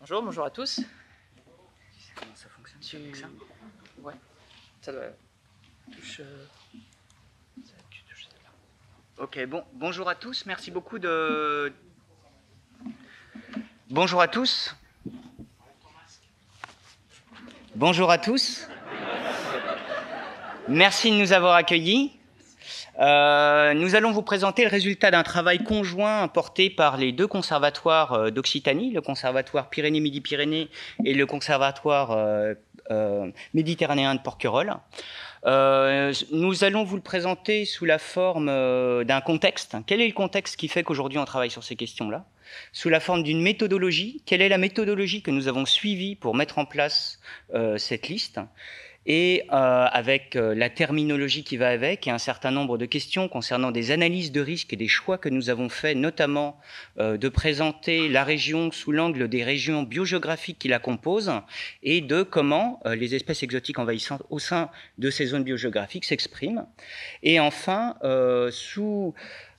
Bonjour, bonjour à tous. Comment ça fonctionne Tu... avec ça Ouais, ça doit... Touche... euh, ça- tu touches celle-là. Ok, bon, bonjour à tous, merci beaucoup de... Bonjour à tous. Bonjour à tous. Merci de nous avoir accueillis. Euh, nous allons vous présenter le résultat d'un travail conjoint porté par les deux conservatoires euh, d'Occitanie, le conservatoire Pyrénées-Midi-Pyrénées et le conservatoire euh, méditerranéen de Porquerolles. Nous allons vous le présenter sous la forme d'un contexte. Quel est le contexte qui fait qu'aujourd'hui on travaille sur ces questions-là? Sous la forme d'une méthodologie. Quelle est la méthodologie que nous avons suivie pour mettre en place cette liste? Et euh, avec euh, la terminologie qui va avec et un certain nombre de questions concernant des analyses de risques et des choix que nous avons faits, notamment euh, de présenter la région sous l'angle des régions biogéographiques qui la composent et de comment euh, les espèces exotiques envahissantes au sein de ces zones biogéographiques s'expriment. Et enfin, euh, sous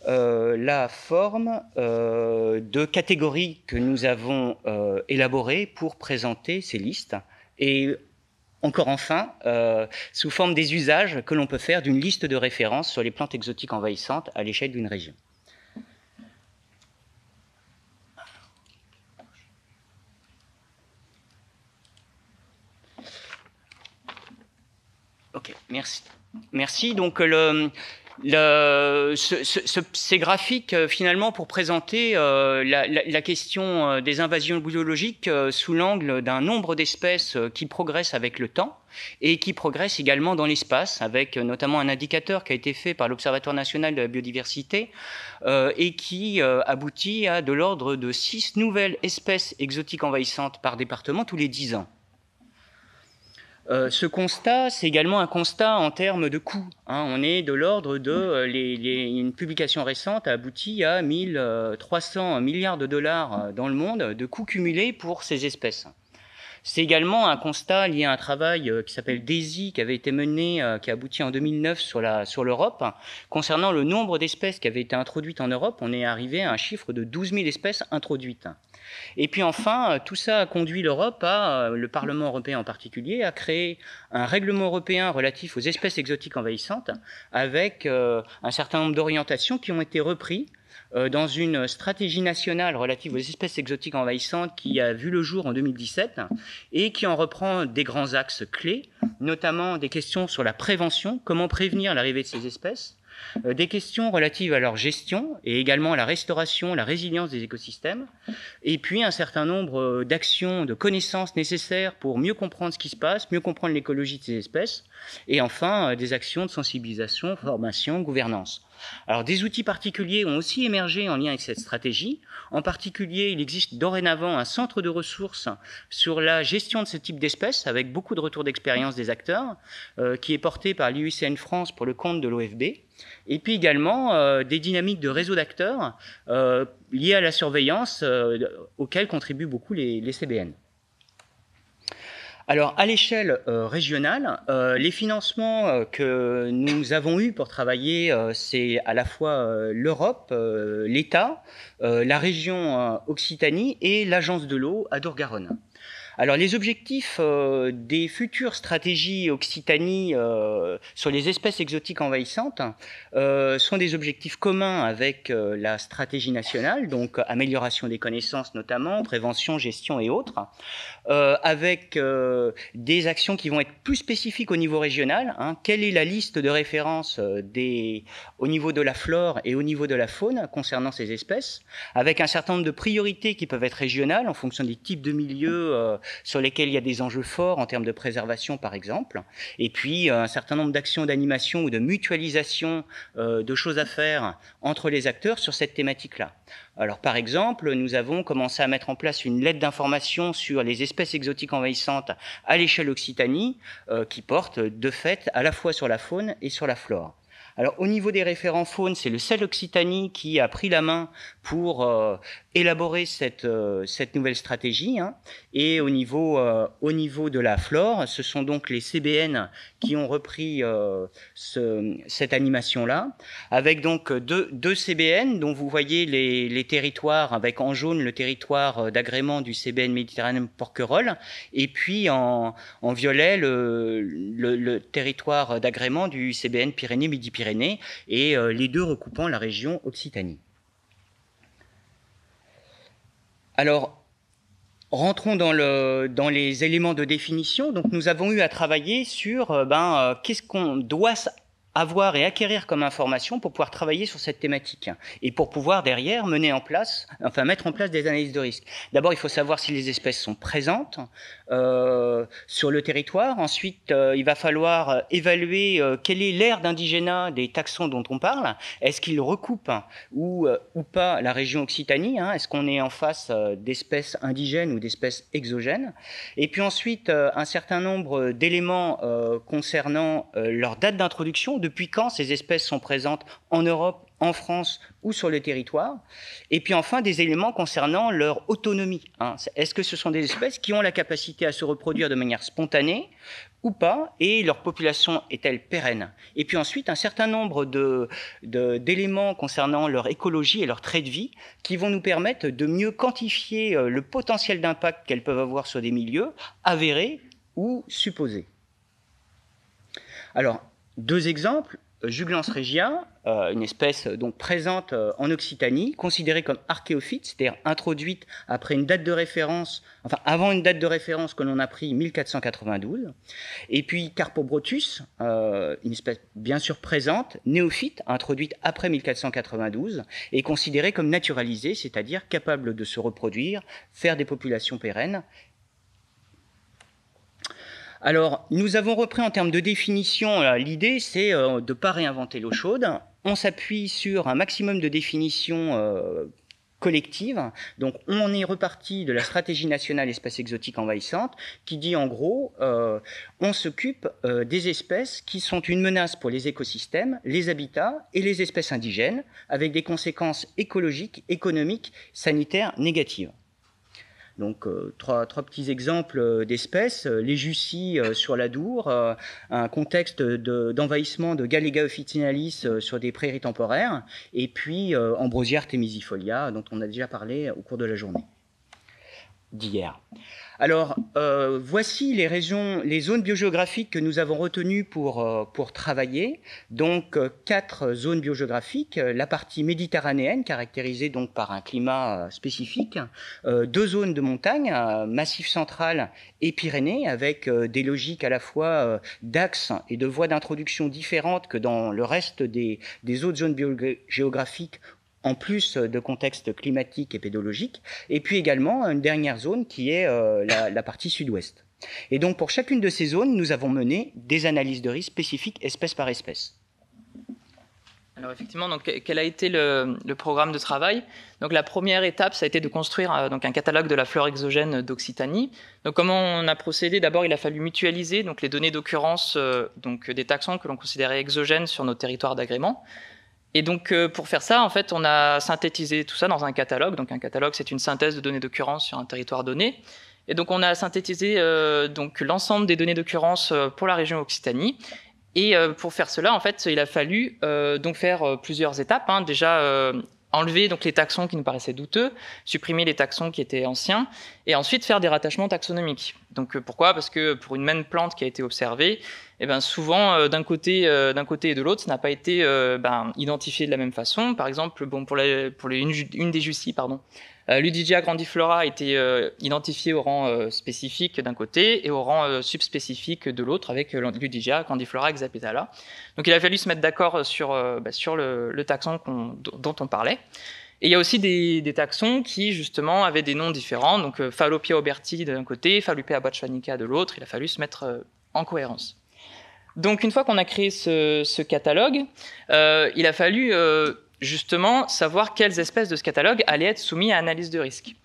euh, la forme euh, de catégories que nous avons euh, élaborées pour présenter ces listes. Et encore enfin, euh, sous forme des usages que l'on peut faire d'une liste de référence sur les plantes exotiques envahissantes à l'échelle d'une région. Ok, merci. Merci. Donc le, le, ce, ce- ce- ces graphiques, euh, finalement, pour présenter euh, la, la- la question euh, des invasions biologiques euh, sous l'angle d'un nombre d'espèces euh, qui progressent avec le temps et qui progressent également dans l'espace, avec notamment un indicateur qui a été fait par l'Observatoire national de la biodiversité euh, et qui aboutit à de l'ordre de six nouvelles espèces exotiques envahissantes par département tous les dix ans. Euh, ce constat, c'est également un constat en termes de coûts. hein. on est de l'ordre de euh, les- les- une publication récente a abouti à 1300 milliards de dollars euh, dans le monde de coûts cumulés pour ces espèces. C'est également un constat lié à un travail euh, qui s'appelle DAISY, qui avait été mené, euh, qui a abouti en 2009 sur la sur l'Europe, concernant le nombre d'espèces qui avaient été introduites en Europe. On est arrivé à un chiffre de 12 000 espèces introduites. Et puis enfin, euh, tout ça a conduit l'Europe, à, euh, le Parlement européen en particulier, à créer un règlement européen relatif aux espèces exotiques envahissantes, avec euh, un certain nombre d'orientations qui ont été reprises dans une stratégie nationale relative aux espèces exotiques envahissantes qui a vu le jour en 2017 et qui en reprend des grands axes clés, notamment des questions sur la prévention, comment prévenir l'arrivée de ces espèces, des questions relatives à leur gestion et également à la restauration, la résilience des écosystèmes, et puis un certain nombre euh, d'actions, de connaissances nécessaires pour mieux comprendre ce qui se passe, mieux comprendre l'écologie de ces espèces, et enfin euh, des actions de sensibilisation, formation, gouvernance. Alors des outils particuliers ont aussi émergé en lien avec cette stratégie. En particulier, il existe dorénavant un centre de ressources sur la gestion de ce type d'espèces, avec beaucoup de retours d'expérience des acteurs, euh, qui est porté par l'IUCN France pour le compte de l'OFB. Et puis également euh, des dynamiques de réseau d'acteurs euh, liées à la surveillance auxquelles contribuent beaucoup les CBN. Alors, à l'échelle euh, régionale, euh, les financements euh, que nous avons eus pour travailler, c'est à la fois l'Europe, l'État, la région Occitanie et l'Agence de l'eau à Dour-Garonne. Alors, les objectifs euh, des futures stratégies Occitanie euh, sur les espèces exotiques envahissantes euh, sont des objectifs communs avec la stratégie nationale, donc amélioration des connaissances notamment, prévention, gestion et autres, avec des actions qui vont être plus spécifiques au niveau régional. hein. Quelle est la liste de référence des, au niveau de la flore et au niveau de la faune concernant ces espèces, avec un certain nombre de priorités qui peuvent être régionales en fonction des types de milieux sur lesquels il y a des enjeux forts en termes de préservation, par exemple, et puis euh, un certain nombre d'actions d'animation ou de mutualisation euh, de choses à faire entre les acteurs sur cette thématique-là. Alors, par exemple, nous avons commencé à mettre en place une lettre d'information sur les espèces exotiques envahissantes à l'échelle Occitanie, euh, qui porte de fait à la fois sur la faune et sur la flore. Alors, au niveau des référents faune, c'est le CEL Occitanie qui a pris la main pour élaborer cette, euh, cette nouvelle stratégie. Hein. Et au niveau, euh, au niveau de la flore, ce sont donc les CBN qui ont repris ce, cette animation-là, avec donc deux, deux, CBN dont vous voyez les, les, territoires, avec en jaune le territoire d'agrément du CBN Méditerranée Porquerolles, et puis en, en violet le, le, le territoire d'agrément du CBN Pyrénées-Midi-Pyrénées, et les deux recoupant la région Occitanie. Alors, rentrons dans, le, dans, les éléments de définition. Donc, nous avons eu à travailler sur euh, ben, euh, qu'est-ce qu'on doit avoir et acquérir comme information pour pouvoir travailler sur cette thématique et pour pouvoir derrière mener en place, enfin mettre en place des analyses de risque. D'abord, il faut savoir si les espèces sont présentes euh, sur le territoire. Ensuite, euh, il va falloir euh, évaluer euh, quelle est l'ère d'indigénat des taxons dont on parle. Est-ce qu'ils recoupent ou, ou pas la région Occitanie hein? Est-ce qu'on est en face d'espèces indigènes ou d'espèces exogènes? Et puis ensuite, un certain nombre d'éléments concernant leur date d'introduction depuis quand ces espèces sont présentes en Europe, en France ou sur le territoire? Et puis enfin, des éléments concernant leur autonomie. Hein. Est-ce que ce sont des espèces qui ont la capacité à se reproduire de manière spontanée ou pas, et leur population est-elle pérenne? Et puis ensuite, un certain nombre d'éléments concernant leur écologie et leur trait de vie qui vont nous permettre de mieux quantifier euh, le potentiel d'impact qu'elles peuvent avoir sur des milieux avérés ou supposés. Alors, deux exemples. Juglans regia, euh, une espèce donc présente euh, en Occitanie, considérée comme archéophyte, c'est-à-dire introduite après une date de référence, enfin avant une date de référence que l'on a pris 1492. Et puis Carpobrotus, euh, une espèce bien sûr présente, néophyte, introduite après 1492, et considérée comme naturalisée, c'est-à-dire capable de se reproduire, faire des populations pérennes alors, nous avons repris en termes de définition, euh, l'idée c'est euh, de ne pas réinventer l'eau chaude. On s'appuie sur un maximum de définitions euh, collectives. Donc, on est reparti de la stratégie nationale espèces exotiques envahissantes, qui dit en gros, on s'occupe des espèces qui sont une menace pour les écosystèmes, les habitats et les espèces indigènes, avec des conséquences écologiques, économiques, sanitaires négatives. Donc euh, trois, petits exemples euh, d'espèces, euh, les Jussies sur la Dour, un contexte d'envahissement de, de officinalis sur des prairies temporaires, et puis Ambrosière temisifolia, dont on a déjà parlé au cours de la journée d'hier. Alors, euh, voici les les zones biogéographiques que nous avons retenues pour, euh, pour travailler. Donc, euh, quatre zones biogéographiques. La partie méditerranéenne, caractérisée donc par un climat spécifique. deux zones de montagne, Massif central et Pyrénées, avec des logiques à la fois d'axes et de voies d'introduction différentes que dans le reste des, des autres zones biogéographiques en plus de contexte climatique et pédologique, et puis également une dernière zone qui est euh, la, partie sud-ouest. Et donc pour chacune de ces zones, nous avons mené des analyses de risque spécifiques espèce par espèce. Alors effectivement, donc, quel a été le, programme de travail? Donc la première étape, ça a été de construire euh, donc, un catalogue de la flore exogène d'Occitanie. Donc comment on a procédé? D'abord, il a fallu mutualiser donc, les données d'occurrence euh, donc, des taxons que l'on considérait exogènes sur nos territoires d'agrément. Et donc, euh, pour faire ça, en fait, on a synthétisé tout ça dans un catalogue. Donc, un catalogue, c'est une synthèse de données d'occurrence sur un territoire donné. Et donc, on a synthétisé euh, l'ensemble des données d'occurrence euh, pour la région Occitanie. Et pour faire cela, en fait, il a fallu donc faire plusieurs étapes. Hein. Déjà, enlever donc les taxons qui nous paraissaient douteux, supprimer les taxons qui étaient anciens, et ensuite faire des rattachements taxonomiques. Donc euh, pourquoi? Parce que pour une même plante qui a été observée, eh ben souvent euh, d'un côté, euh, d'un côté et de l'autre, ça n'a pas été ben, identifié de la même façon. Par exemple, bon pour, pour les, une, des jussies, pardon, euh, Ludigia grandiflora a été euh, identifié au rang euh, spécifique d'un côté et au rang subspécifique de l'autre avec Ludigia grandiflora hexapetala. Donc il a fallu se mettre d'accord sur, bah, sur le, taxon dont on parlait. Et il y a aussi des, taxons qui, justement, avaient des noms différents. Donc, Phallopia oberti d'un côté, Phallopia botswanica de l'autre. Il a fallu se mettre en cohérence. Donc, une fois qu'on a créé ce, catalogue, euh, il a fallu euh, justement savoir quelles espèces de ce catalogue allaient être soumises à analyse de risque.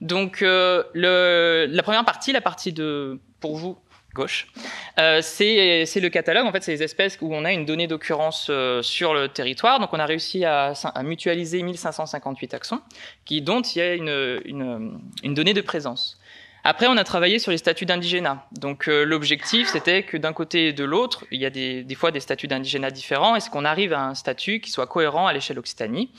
Donc euh, le, la première partie, la partie de pour vous gauche, euh, c'est le catalogue. En fait, c'est les espèces où on a une donnée d'occurrence euh, sur le territoire. Donc, on a réussi à, à, mutualiser 1558 taxons, qui, dont il y a une, une, une donnée de présence. Après, on a travaillé sur les statuts d'indigénat. Donc, euh, l'objectif, c'était que d'un côté et de l'autre, il y a des, des, fois des statuts d'indigénat différents. Est-ce qu'on arrive à un statut qui soit cohérent à l'échelle Occitanie?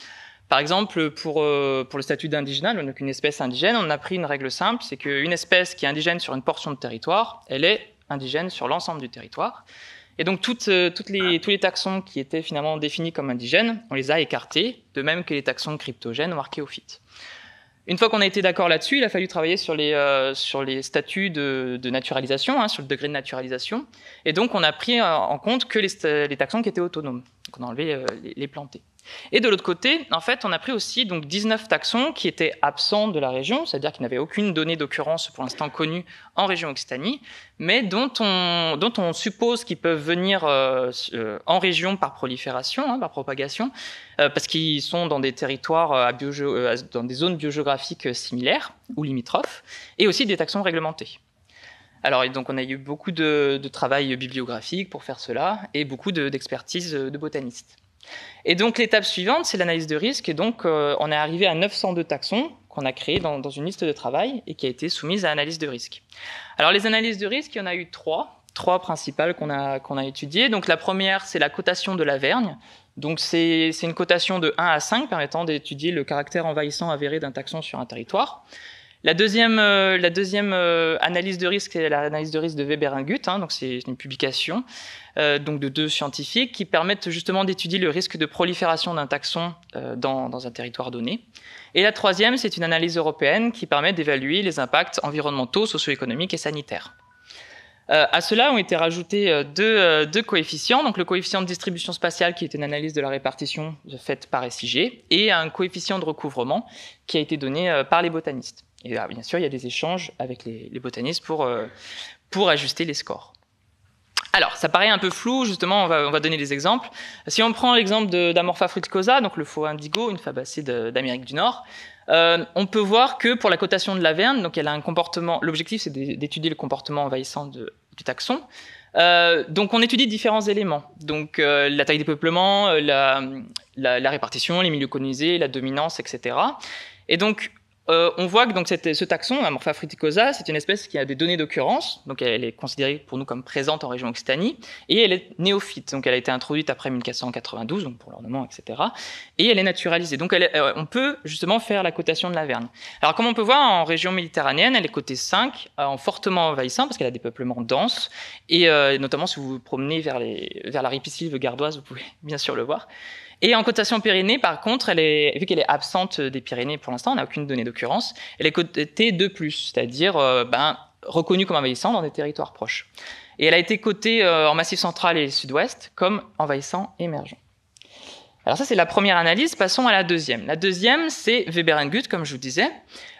Par exemple, pour, euh, pour le statut d'indigénat, donc une espèce indigène, on a pris une règle simple, c'est qu'une espèce qui est indigène sur une portion de territoire, elle est indigène sur l'ensemble du territoire. Et donc toutes, euh, toutes les, tous les taxons qui étaient finalement définis comme indigènes, on les a écartés, de même que les taxons cryptogènes ou archéophytes. Une fois qu'on a été d'accord là-dessus, il a fallu travailler sur les, euh, statuts de, naturalisation, hein, sur le degré de naturalisation. Et donc on a pris en compte que les, taxons qui étaient autonomes. Donc on a enlevé les, les plantés. Et de l'autre côté, en fait, on a pris aussi donc 19 taxons qui étaient absents de la région, c'est-à-dire qu'ils n'avaient aucune donnée d'occurrence pour l'instant connue en région Occitanie, mais dont on, suppose qu'ils peuvent venir euh, euh en région par prolifération, hein, par propagation, euh, parce qu'ils sont dans des territoires, dans des zones biogéographiques similaires ou limitrophes, et aussi des taxons réglementés. Alors, donc, on a eu beaucoup de, travail bibliographique pour faire cela, et beaucoup d'expertise de, de botanistes. Et donc l'étape suivante, c'est l'analyse de risque. Et donc euh, on est arrivé à 902 taxons qu'on a créés dans, une liste de travail et qui a été soumise à analyse de risque. Alors les analyses de risque, il y en a eu trois, trois principales qu'on a, qu'on a étudiées. Donc la première, c'est la cotation de la vergne. Donc c'est une cotation de 1 à 5 permettant d'étudier le caractère envahissant avéré d'un taxon sur un territoire. La deuxième, euh, la deuxième euh, analyse de risque, c'est l'analyse de risque de Weber-Ingut, hein, donc c'est une publication euh, donc de deux scientifiques qui permettent justement d'étudier le risque de prolifération d'un taxon euh, dans, dans, un territoire donné. Et la troisième, c'est une analyse européenne qui permet d'évaluer les impacts environnementaux, socio-économiques et sanitaires. Euh, à cela ont été rajoutés euh, deux, deux, coefficients, donc le coefficient de distribution spatiale qui est une analyse de la répartition faite par SIG et un coefficient de recouvrement qui a été donné par les botanistes. Et là, bien sûr, il y a des échanges avec les, botanistes pour, euh, pour ajuster les scores. Alors, ça paraît un peu flou, justement, on va, on va donner des exemples. Si on prend l'exemple d'Amorpha fruticosa, donc le faux indigo, une fabacée d'Amérique du Nord, euh, on peut voir que pour la cotation de la verne, donc elle a un comportement, l'objectif c'est d'étudier le comportement envahissant du taxon. Euh, donc on étudie différents éléments, donc euh, la taille des peuplements, euh, la, la, la, répartition, les milieux colonisés, la dominance, etc. Et donc euh, on voit que donc ce taxon, Amorpha fruticosa, c'est une espèce qui a des données d'occurrence, donc elle est considérée pour nous comme présente en région Occitanie, et elle est néophyte, donc elle a été introduite après 1492, donc pour l'ornement, etc. Et elle est naturalisée, donc elle euh, on peut justement faire la cotation de la Verne. Alors comme on peut voir en région méditerranéenne, elle est cotée 5, euh, en fortement envahissant parce qu'elle a des peuplements denses, et euh, notamment si vous vous promenez vers, les, vers la ripisylve gardoise, vous pouvez bien sûr le voir. Et en cotation Pyrénées, par contre, vu qu'elle est absente des Pyrénées pour l'instant, on n'a aucune donnée d'occurrence, elle est cotée 2+, c'est-à-dire euh, ben, reconnue comme envahissant dans des territoires proches. Et elle a été cotée euh, en Massif central et sud-ouest comme envahissant émergent. Alors ça, c'est la première analyse. Passons à la deuxième. La deuxième, c'est Weber-Ingut, comme je vous disais.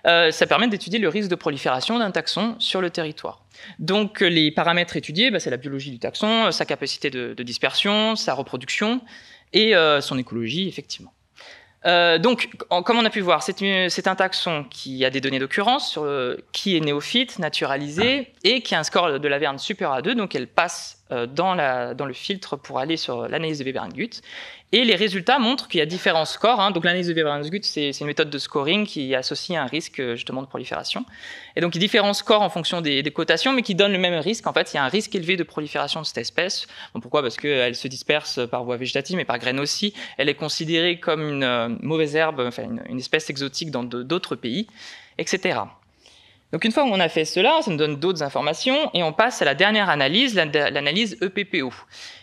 Euh, ça permet d'étudier le risque de prolifération d'un taxon sur le territoire. Donc les paramètres étudiés, ben, c'est la biologie du taxon, sa capacité de, de dispersion, sa reproduction, et euh, son écologie, effectivement. Euh, donc, en, comme on a pu voir, c'est un taxon qui a des données d'occurrence, euh, qui est néophyte, naturalisé, et qui a un score de la Verne supérieur à 2, donc elle passe dans, la, dans, le filtre pour aller sur l'analyse de Weber-Gut. Et les résultats montrent qu'il y a différents scores. Hein. Donc l'analyse de Weber-Gut, c'est une méthode de scoring qui associe un risque justement de prolifération. Et donc il y a différents scores en fonction des, des, cotations, mais qui donnent le même risque. En fait, il y a un risque élevé de prolifération de cette espèce. Pourquoi? Parce qu'elle se disperse par voie végétative, mais par graines aussi. Elle est considérée comme une euh, mauvaise herbe, enfin une espèce exotique dans d'autres pays, etc. Donc une fois qu'on a fait cela, ça nous donne d'autres informations et on passe à la dernière analyse, l'analyse EPPO.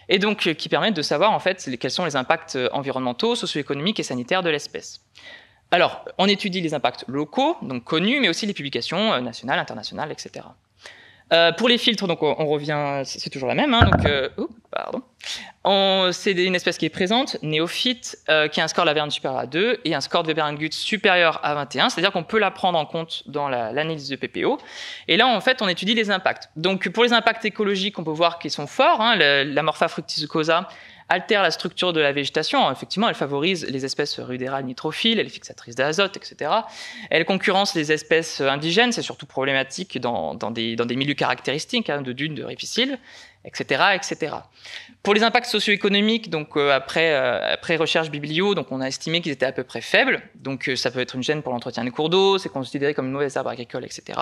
Et donc euh, qui permet de savoir en fait quels sont les impacts euh, environnementaux, socio-économiques et sanitaires de l'espèce. Alors, on étudie les impacts locaux, donc connus, mais aussi les publications euh, nationales, internationales, etc. Euh, pour les filtres, donc on, revient, c'est toujours la même. Hein, donc, euh, pardon. C'est une espèce qui est présente, néophyte, euh, qui a un score de la Verne supérieur à 2 et un score de Weber-Gut supérieur à 21. C'est-à-dire qu'on peut la prendre en compte dans l'analyse la, de PPO. Et là, en fait, on étudie les impacts. Donc, pour les impacts écologiques, on peut voir qu'ils sont forts. Hein, L'amorpha fructicosa altère la structure de la végétation. Effectivement, elle favorise les espèces rudérales nitrophiles, elle est fixatrice d'azote, etc. Elle concurrence les espèces indigènes, c'est surtout problématique dans, des, milieux caractéristiques hein, de dunes, de ripisciles, etc., etc. Pour les impacts socio-économiques, donc euh, après, euh, après recherche biblio, on a estimé qu'ils étaient à peu près faibles. Donc euh, ça peut être une gêne pour l'entretien des cours d'eau, c'est considéré comme une mauvaise arbre agricole, etc.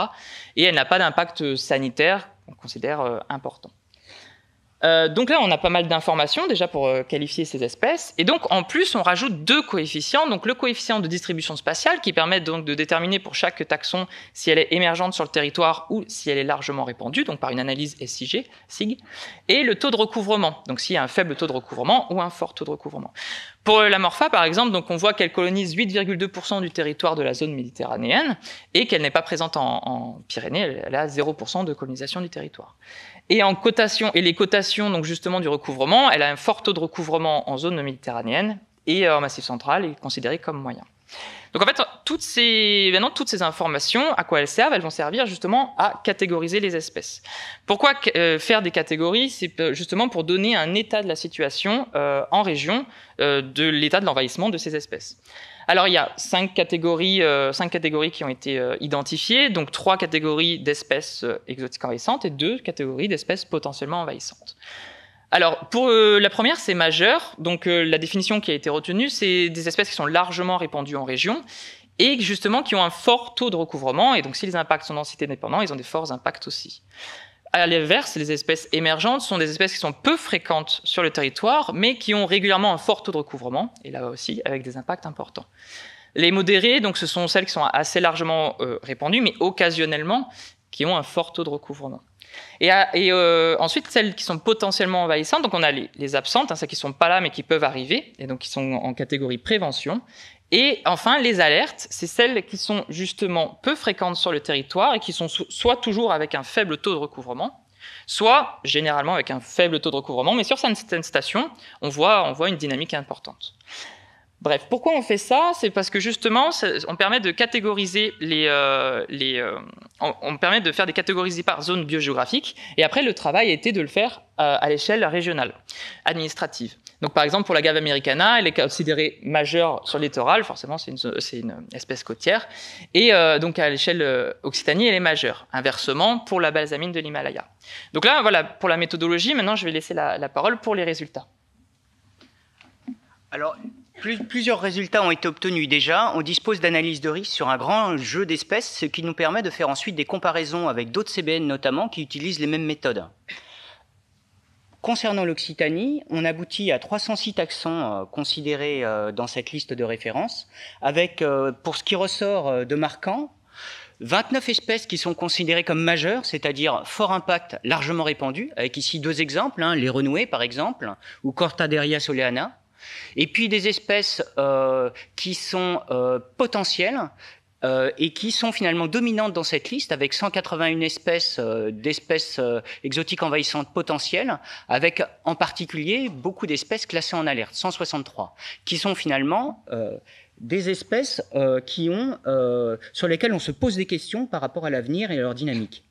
Et elle n'a pas d'impact sanitaire qu'on considère important. Euh, donc là, on a pas mal d'informations déjà pour euh, qualifier ces espèces. Et donc, en plus, on rajoute deux coefficients. Donc, le coefficient de distribution spatiale, qui permet donc de déterminer pour chaque taxon si elle est émergente sur le territoire ou si elle est largement répandue, donc par une analyse SIG, SIG. Et le taux de recouvrement, donc s'il y a un faible taux de recouvrement ou un fort taux de recouvrement. Pour la morpha, par exemple, donc on voit qu'elle colonise 8,2% du territoire de la zone méditerranéenne et qu'elle n'est pas présente en, en Pyrénées, elle a 0% de colonisation du territoire. Et les cotations donc justement du recouvrement, elle a un fort taux de recouvrement en zone méditerranéenne et en massif central est considérée comme moyen. Donc en fait, toutes ces, maintenant, toutes ces informations, à quoi elles servent Elles vont servir justement à catégoriser les espèces. Pourquoi euh, faire des catégories? C'est euh, justement pour donner un état de la situation euh, en région de l'état de l'envahissement de ces espèces. Alors il y a cinq catégories, euh, qui ont été euh, identifiées, donc trois catégories d'espèces euh, exotiques envahissantes et deux catégories d'espèces potentiellement envahissantes. Alors pour la première, c'est majeur. Donc la définition qui a été retenue, c'est des espèces qui sont largement répandues en région et justement qui ont un fort taux de recouvrement. Et donc si les impacts sont densité dépendants, ils ont des forts impacts aussi. À l'inverse, les espèces émergentes sont des espèces qui sont peu fréquentes sur le territoire, mais qui ont régulièrement un fort taux de recouvrement, et là aussi avec des impacts importants. Les modérées, donc, ce sont celles qui sont assez largement euh, répandues, mais occasionnellement, qui ont un fort taux de recouvrement. Et, euh, ensuite, celles qui sont potentiellement envahissantes, donc on a les, absentes, hein, celles qui ne sont pas là mais qui peuvent arriver, et donc qui sont en catégorie prévention, et enfin, les alertes, c'est celles qui sont justement peu fréquentes sur le territoire et qui sont soit toujours avec un faible taux de recouvrement, soit généralement avec un faible taux de recouvrement, mais sur certaines stations, on voit, une dynamique importante. Bref, pourquoi on fait ça? C'est parce que justement, on permet de catégoriser les, euh, euh, on, permet de faire des catégories par zone biogéographique. Et après, le travail a été de le faire euh, à l'échelle régionale, administrative. Donc, par exemple, pour la gave americana, elle est considérée majeure sur le littoral. Forcément, c'est une, espèce côtière. Et donc, à l'échelle Occitanie, elle est majeure. Inversement, pour la balsamine de l'Himalaya. Donc là, voilà, pour la méthodologie. Maintenant, je vais laisser la, la parole pour les résultats. Alors, plusieurs résultats ont été obtenus déjà. On dispose d'analyses de risque sur un grand jeu d'espèces, ce qui nous permet de faire ensuite des comparaisons avec d'autres CBN notamment qui utilisent les mêmes méthodes. Concernant l'Occitanie, on aboutit à 306 taxons euh, considérés euh, dans cette liste de référence, avec, euh, pour ce qui ressort de marquant, 29 espèces qui sont considérées comme majeures, c'est-à-dire fort impact, largement répandu, avec ici deux exemples, hein, les renouées par exemple, ou Cortaderia soleana, et puis des espèces qui sont potentielles, euh, et qui sont finalement dominantes dans cette liste avec 181 espèces d'espèces exotiques envahissantes potentielles, avec en particulier beaucoup d'espèces classées en alerte, 163, qui sont finalement des espèces qui ont, sur lesquelles on se pose des questions par rapport à l'avenir et à leur dynamique.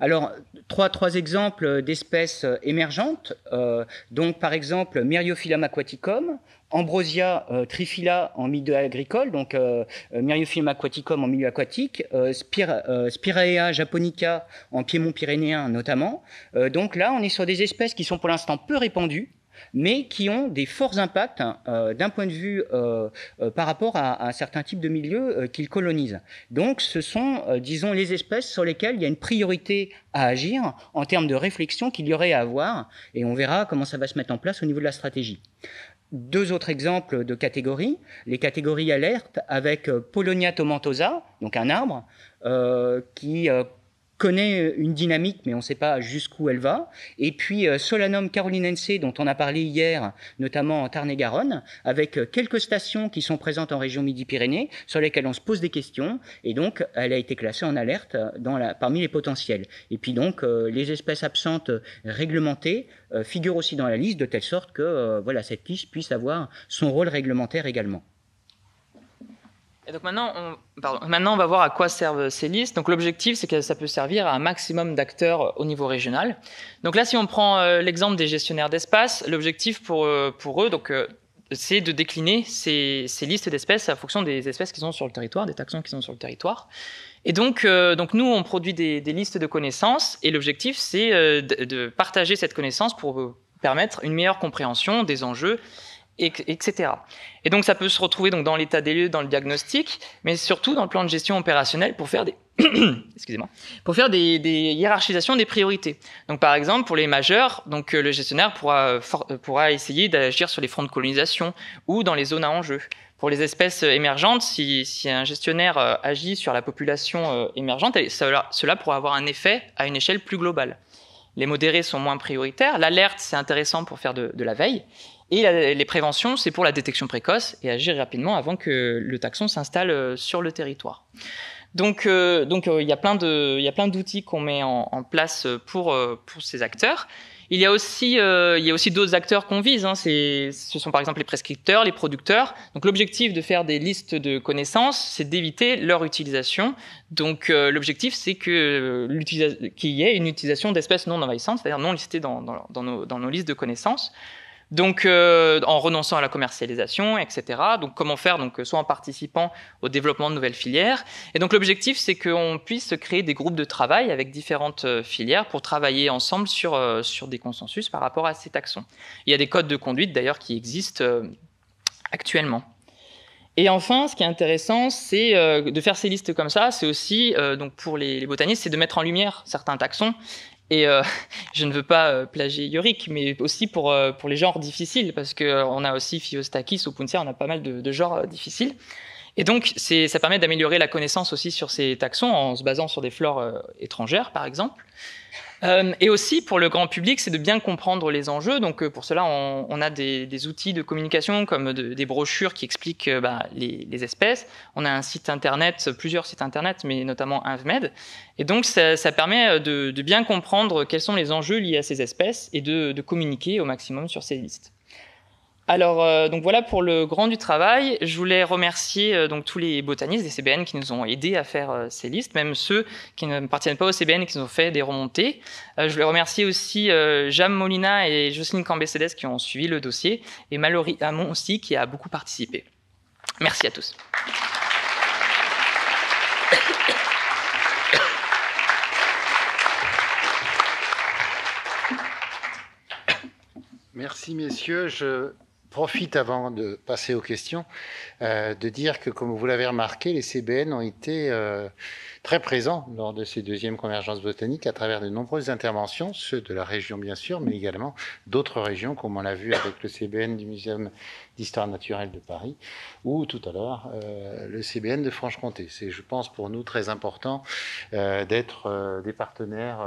Alors, trois, trois exemples d'espèces émergentes. Euh, donc, par exemple, Myriophyllum aquaticum, Ambrosia euh, trifila en milieu agricole, donc euh, euh Myriophyllum aquaticum en milieu aquatique, Spiraea japonica en piémont pyrénéen notamment. donc là, on est sur des espèces qui sont pour l'instant peu répandues, mais qui ont des forts impacts euh, d'un point de vue euh, euh, par rapport à, un certain type de milieu qu'ils colonisent. Donc ce sont, disons, les espèces sur lesquelles il y a une priorité à agir en termes de réflexion qu'il y aurait à avoir, et on verra comment ça va se mettre en place au niveau de la stratégie deux autres exemples de catégories. Les catégories alertes avec Polonia tomentosa, donc un arbre, qui connaît une dynamique, mais on ne sait pas jusqu'où elle va. Et puis euh, Solanum carolinense, dont on a parlé hier, notamment en Tarn-et-Garonne, avec euh, quelques stations qui sont présentes en région Midi-Pyrénées, sur lesquelles on se pose des questions, et donc elle a été classée en alerte dans la, parmi les potentiels. Et puis donc euh, les espèces absentes réglementées figurent aussi dans la liste, de telle sorte que voilà cette liste puisse avoir son rôle réglementaire également. Donc maintenant on, pardon, maintenant, on va voir à quoi servent ces listes. Donc l'objectif, c'est que ça peut servir à un maximum d'acteurs au niveau régional. Donc là, si on prend euh, l'exemple des gestionnaires d'espace, l'objectif pour, euh, pour eux, donc, euh, c'est de décliner ces, ces listes d'espèces à fonction des espèces qui sont sur le territoire, des taxons qui sont sur le territoire. Et donc, donc nous, on produit des, listes de connaissances, et l'objectif, c'est de partager cette connaissance pour permettre une meilleure compréhension des enjeux etc. Et donc ça peut se retrouver donc dans l'état des lieux, dans le diagnostic, mais surtout dans le plan de gestion opérationnelle pour faire des excusez-moi, pour faire des, hiérarchisations des priorités. Donc par exemple pour les majeurs, donc euh, le gestionnaire pourra, euh, pourra essayer d'agir sur les fronts de colonisation ou dans les zones à enjeu. Pour les espèces émergentes, si, si un gestionnaire euh, agit sur la population émergente, cela, pourra avoir un effet à une échelle plus globale. Les modérés sont moins prioritaires. L'alerte, c'est intéressant pour faire de la veille. Et les préventions, c'est pour la détection précoce et agir rapidement avant que le taxon s'installe euh, sur le territoire. Donc, euh, donc euh, il y a plein de, il y a plein d'outils qu'on met en, place pour pour ces acteurs. Il y a aussi, il y a aussi d'autres acteurs qu'on vise. Hein. Ce sont par exemple les prescripteurs, les producteurs. Donc l'objectif de faire des listes de connaissances, c'est d'éviter leur utilisation. Donc l'objectif, c'est que qu'il y ait une utilisation d'espèces non envahissantes, c'est-à-dire non listées dans, dans, nos, dans nos listes de connaissances. Donc, euh, en renonçant à la commercialisation, etc. Donc, comment faire Donc, soit en participant au développement de nouvelles filières. Et donc, l'objectif, c'est qu'on puisse créer des groupes de travail avec différentes euh, filières pour travailler ensemble sur euh, sur des consensus par rapport à ces taxons. Il y a des codes de conduite d'ailleurs qui existent euh, actuellement. Et enfin, ce qui est intéressant, c'est euh, de faire ces listes comme ça. C'est aussi, euh, donc pour les, les botanistes, c'est de mettre en lumière certains taxons et euh, je ne veux pas euh, plagier Yorick, mais aussi pour, euh, pour les genres difficiles, parce qu'on euh, a aussi Phiostakis ou Puntia, on a pas mal de, de genres difficiles. Et donc, ça permet d'améliorer la connaissance aussi sur ces taxons en se basant sur des flores étrangères, par exemple. Euh, et aussi pour le grand public, c'est de bien comprendre les enjeux. Donc euh, pour cela, on, a des, outils de communication comme de, des brochures qui expliquent euh, bah, les, espèces. On a un site internet, plusieurs sites internet, mais notamment InvMed. Et donc ça, permet de, bien comprendre quels sont les enjeux liés à ces espèces et de communiquer au maximum sur ces listes. Alors, euh, donc voilà pour le grand du travail. Je voulais remercier euh, donc tous les botanistes des CBN qui nous ont aidés à faire euh, ces listes, même ceux qui ne appartiennent pas au CBN et qui nous ont fait des remontées. Je voulais remercier aussi Jam Molina et Jocelyne Cambé-Cédès qui ont suivi le dossier, et Mallory Hamon aussi qui a beaucoup participé. Merci à tous. Merci messieurs. Profite avant de passer aux questions euh, de dire que comme vous l'avez remarqué, les CBN ont été euh, très présents lors de ces deuxièmes convergences botaniques à travers de nombreuses interventions, ceux de la région bien sûr, mais également d'autres régions comme on l'a vu avec le CBN du Muséum d'histoire naturelle de Paris ou tout à l'heure euh, le CBN de Franche-Comté. C'est je pense pour nous très important euh, d'être euh, des partenaires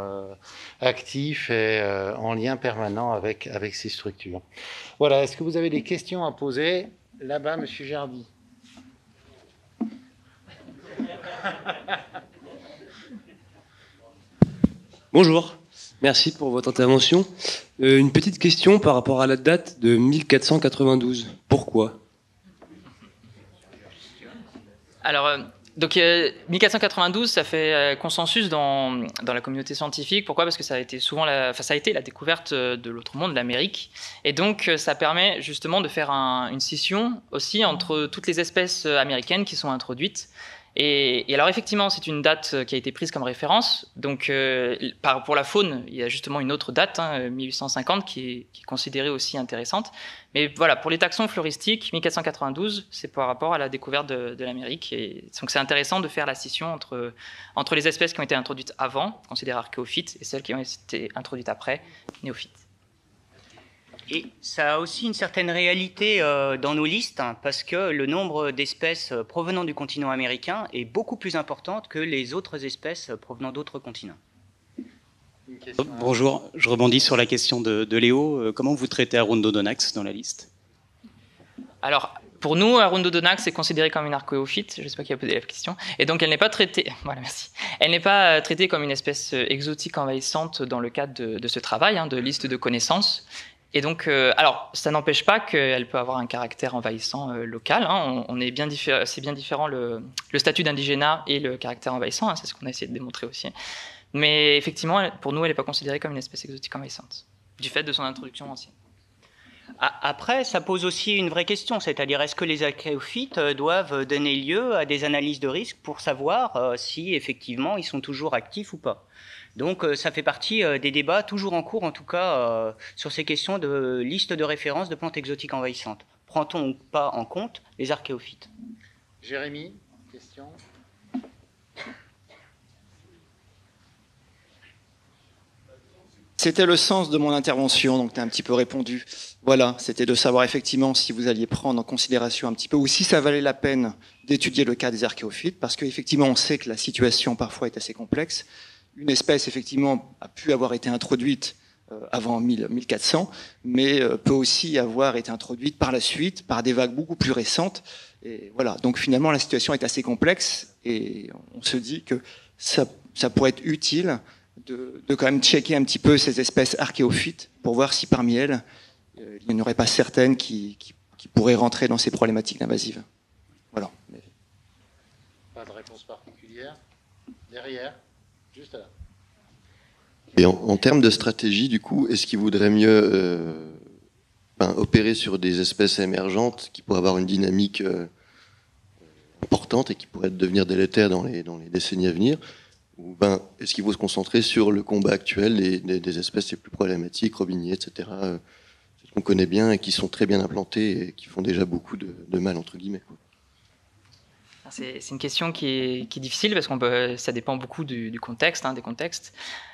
actifs et en lien permanent avec, avec ces structures. Voilà, est-ce que vous avez des questions à poser Là-bas, Monsieur Jardy? Bonjour, merci pour votre intervention. Euh, une petite question par rapport à la date de 1492. Pourquoi? Alors, euh, donc euh, 1492, ça fait euh, consensus dans, dans la communauté scientifique. Pourquoi? Parce que ça a été souvent, la, ça a été la découverte euh, de l'autre monde, l'Amérique, et donc euh, ça permet justement de faire un, une scission aussi entre toutes les espèces euh, américaines qui sont introduites. Et, alors effectivement, c'est une date euh, qui a été prise comme référence. Donc euh, par, pour la faune, il y a justement une autre date, hein, 1850, qui est, qui est considérée aussi intéressante. Mais voilà, pour les taxons floristiques, 1492, c'est par rapport à la découverte de, de l'Amérique. Et donc c'est intéressant de faire la scission entre, entre les espèces qui ont été introduites avant, considérées archéophytes, et celles qui ont été introduites après, néophytes. Et ça a aussi une certaine réalité euh, dans nos listes, hein, parce que le nombre d'espèces euh, provenant du continent américain est beaucoup plus important que les autres espèces euh, provenant d'autres continents. Bonjour, je rebondis sur la question de, de Léo. Comment vous traitez Arundodonax dans la liste? Alors, pour nous, Arundodonax est considérée comme une archéophyte, je ne sais pas qui a posé la question, et donc elle n'est pas traitée, voilà, merci. Elle n'est pas traitée comme une espèce exotique envahissante dans le cadre de, de ce travail, hein, de liste de connaissances. Et donc, alors, ça n'empêche pas qu'elle peut avoir un caractère envahissant local. Hein. On, est bien c'est bien différent le, statut d'indigénat et le caractère envahissant. Hein. c'est ce qu'on a essayé de démontrer aussi. Mais effectivement, pour nous, elle n'est pas considérée comme une espèce exotique envahissante, du fait de son introduction ancienne. Après, ça pose aussi une vraie question, c'est-à-dire est-ce que les archéophytes euh, doivent donner lieu à des analyses de risque pour savoir euh, si effectivement ils sont toujours actifs ou pas? Donc euh, ça fait partie des débats toujours en cours, en tout cas, sur ces questions de liste de référence de plantes exotiques envahissantes. Prend-on ou pas en compte les archéophytes? Jérémy, question C'était le sens de mon intervention, donc tu as un petit peu répondu. Voilà, c'était de savoir effectivement si vous alliez prendre en considération un petit peu, ou si ça valait la peine d'étudier le cas des archéophytes, parce qu'effectivement, on sait que la situation parfois est assez complexe. Une espèce, effectivement, a pu avoir été introduite euh, avant 1400, mais euh, peut aussi avoir été introduite par la suite par des vagues beaucoup plus récentes. Et voilà, donc finalement, la situation est assez complexe, et on se dit que ça, ça pourrait être utile de, de, quand même checker un petit peu ces espèces archéophytes pour voir si parmi elles, euh, il n'y en aurait pas certaines qui, qui, qui, pourraient rentrer dans ces problématiques invasives. Voilà. Pas de réponse particulière. Derrière, juste là. Et en, termes de stratégie, du coup, est-ce qu'il vaudrait mieux euh, ben, opérer sur des espèces émergentes qui pourraient avoir une dynamique euh, importante et qui pourraient devenir délétères dans les, dans les décennies à venir? Ou ben, est-ce qu'il faut se concentrer sur le combat actuel des, espèces les plus problématiques, robiniers, etc., euh, qu'on connaît bien et qui sont très bien implantées et qui font déjà beaucoup de, mal, entre guillemets. C'est une question qui est, difficile parce que ça dépend beaucoup du, du contexte, hein, des contextes.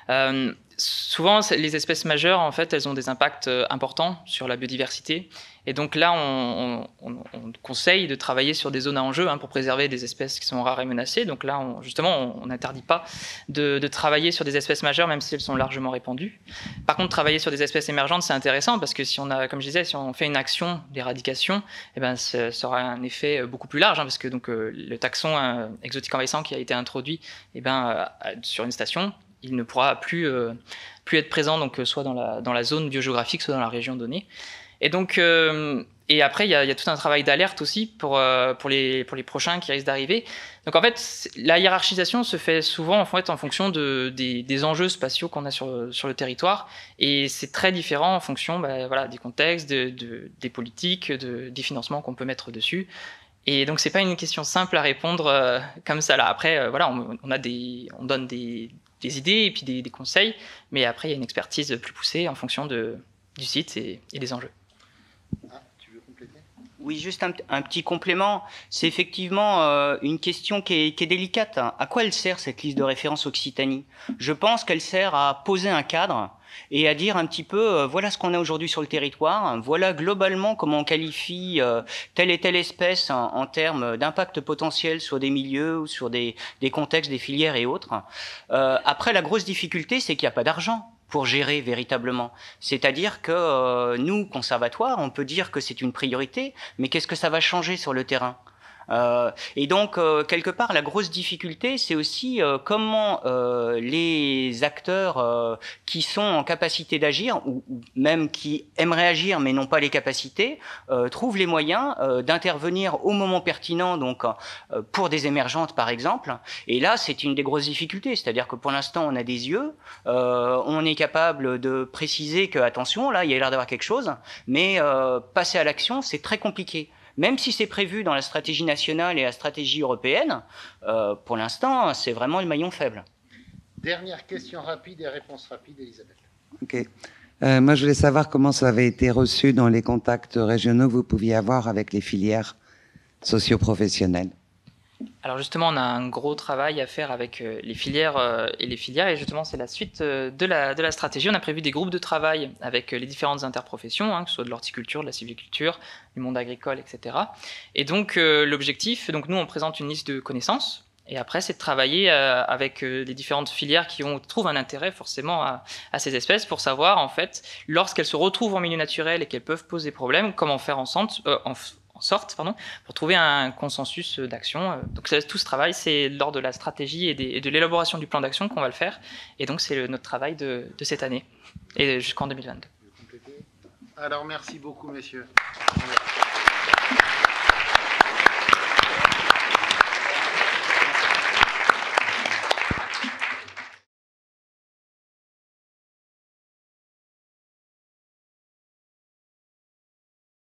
Euh, souvent, les espèces majeures, en fait, elles ont des impacts euh, importants sur la biodiversité. Et donc là, on, on, on conseille de travailler sur des zones à enjeu hein, pour préserver des espèces qui sont rares et menacées. Donc là, on, justement, on n'interdit pas de, travailler sur des espèces majeures, même si elles sont largement répandues. Par contre, travailler sur des espèces émergentes, c'est intéressant parce que si on a, comme je disais, si on fait une action d'éradication, eh ben, ça, aura un effet beaucoup plus large, hein, parce que donc euh, le taxon euh, exotique envahissant qui a été introduit, eh ben, euh, sur une station, il ne pourra plus, euh, plus être présent, donc, euh, soit dans la, dans la zone biogéographique, soit dans la région donnée. Et donc, euh, et après, il y, a, tout un travail d'alerte aussi pour, euh, pour, les, pour les prochains qui risquent d'arriver. Donc en fait, la hiérarchisation se fait souvent en, fait, en fonction de, des, des enjeux spatiaux qu'on a sur, sur le territoire. Et c'est très différent en fonction bah, voilà, des contextes, de, de, des politiques, de, des financements qu'on peut mettre dessus. Et donc c'est pas une question simple à répondre euh, comme ça là. Après, voilà, on, a des, on donne des, des idées et puis des, des, conseils, mais après il y a une expertise plus poussée en fonction de, du site et des enjeux. Ah, tu veux compléter oui, juste un, petit complément. C'est effectivement euh, une question qui est, qui est délicate. À quoi elle sert cette liste de référence Occitanie? Je pense qu'elle sert à poser un cadre et à dire un petit peu euh, voilà ce qu'on a aujourd'hui sur le territoire, voilà globalement comment on qualifie euh, telle et telle espèce en, en termes d'impact potentiel sur des milieux ou sur des, des, contextes, des filières et autres. Euh, après, la grosse difficulté, c'est qu'il n'y a pas d'argent pour gérer véritablement. C'est-à-dire que euh, nous, conservatoires, on peut dire que c'est une priorité, mais qu'est-ce que ça va changer sur le terrain? Et donc, euh, quelque part, la grosse difficulté, c'est aussi euh, comment euh, les acteurs euh, qui sont en capacité d'agir, ou, même qui aimeraient agir mais n'ont pas les capacités, euh, trouvent les moyens d'intervenir au moment pertinent, donc pour des émergentes par exemple. Et là, c'est une des grosses difficultés, c'est-à-dire que pour l'instant, on a des yeux, on est capable de préciser que attention, là, il y a l'air d'avoir quelque chose, mais passer à l'action, c'est très compliqué même si c'est prévu dans la stratégie nationale et la stratégie européenne, euh, pour l'instant, c'est vraiment le maillon faible. Dernière question rapide et réponse rapide, Elisabeth. Ok. Euh, moi, je voulais savoir comment ça avait été reçu dans les contacts régionaux que vous pouviez avoir avec les filières socioprofessionnelles. Alors justement, on a un gros travail à faire avec euh, les filières euh, et les filières, et justement, c'est la suite euh, de la, stratégie. On a prévu des groupes de travail avec les différentes interprofessions, hein, que ce soit de l'horticulture, de la sylviculture, du monde agricole, etc. Et donc, l'objectif, donc nous, on présente une liste de connaissances, et après, c'est de travailler avec les différentes filières qui ont, trouvent un intérêt forcément à, à ces espèces pour savoir, en fait, lorsqu'elles se retrouvent en milieu naturel et qu'elles peuvent poser problème, comment faire ensemble, euh, en, sorte pardon, pour trouver un consensus d'action. Donc tout ce travail, c'est lors de la stratégie et, de l'élaboration du plan d'action qu'on va le faire. Et donc c'est notre travail de, cette année et jusqu'en 2022. Alors merci beaucoup, messieurs.